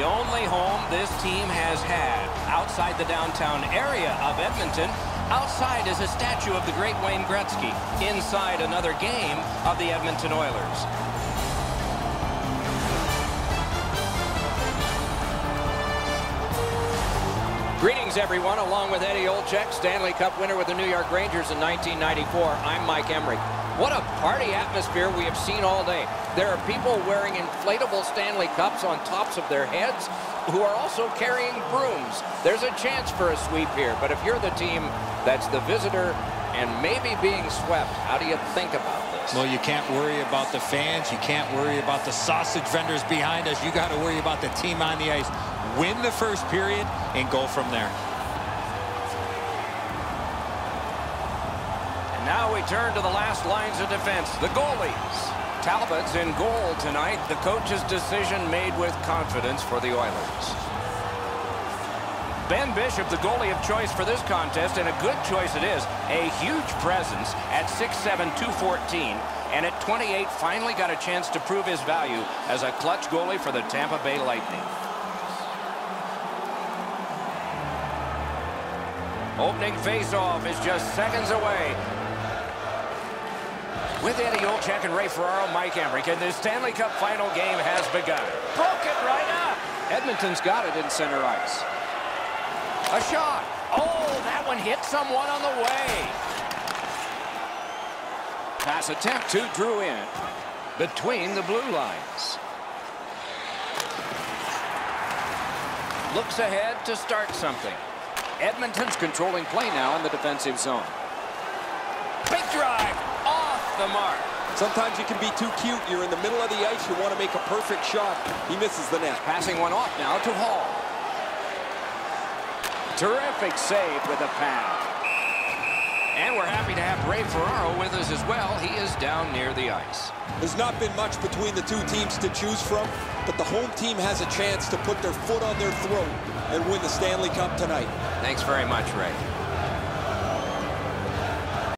the only home this team has had outside the downtown area of Edmonton. Outside is a statue of the great Wayne Gretzky. Inside another game of the Edmonton Oilers. Greetings, everyone. Along with Eddie Olczyk, Stanley Cup winner with the New York Rangers in 1994, I'm Mike Emrick. What a party atmosphere we have seen all day. There are people wearing inflatable Stanley Cups on tops of their heads who are also carrying brooms. There's a chance for a sweep here, but if you're the team that's the visitor and maybe being swept, how do you think about this? Well, you can't worry about the fans. You can't worry about the sausage vendors behind us. You got to worry about the team on the ice. Win the first period and go from there. Now we turn to the last lines of defense, the goalies. Talbot's in goal tonight. The coach's decision made with confidence for the Oilers. Ben Bishop, the goalie of choice for this contest, and a good choice it is. A huge presence at 6'7", 214, and at 28 finally got a chance to prove his value as a clutch goalie for the Tampa Bay Lightning. Opening faceoff is just seconds away. With Eddie Olczyk and Ray Ferraro, Mike Emrick, and the Stanley Cup final game has begun. Broke it right up. Edmonton's got it in center ice. A shot. Oh, that one hit someone on the way. Pass attempt to Drew in between the blue lines. Looks ahead to start something. Edmonton's controlling play now in the defensive zone. Big drive the mark. Sometimes you can be too cute. You're in the middle of the ice. You want to make a perfect shot. He misses the net. Passing one off now to Hall. Terrific save with a pad. And we're happy to have Ray Ferraro with us as well. He is down near the ice. There's not been much between the two teams to choose from, but the home team has a chance to put their foot on their throat and win the Stanley Cup tonight. Thanks very much, Ray.